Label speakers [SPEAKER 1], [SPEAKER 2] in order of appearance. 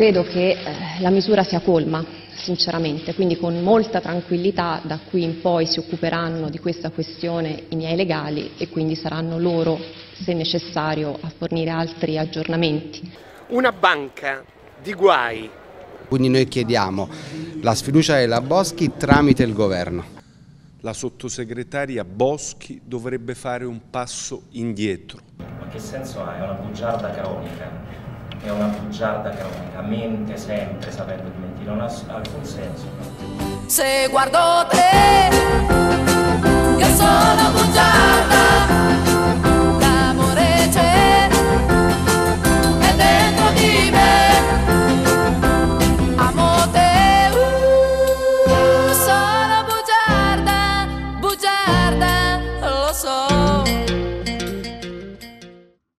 [SPEAKER 1] credo che eh, la misura sia colma, sinceramente, quindi con molta tranquillità da qui in poi si occuperanno di questa questione i miei legali e quindi saranno loro, se necessario, a fornire altri aggiornamenti.
[SPEAKER 2] Una banca di guai.
[SPEAKER 3] Quindi noi chiediamo la sfiducia della Boschi tramite il governo.
[SPEAKER 4] La sottosegretaria Boschi dovrebbe fare un passo indietro.
[SPEAKER 5] Ma che senso ha? È una bugiarda cronica è una bugiarda cronica, mente sempre sapendo di mentire, non ha alcun senso.
[SPEAKER 6] Se guardo te,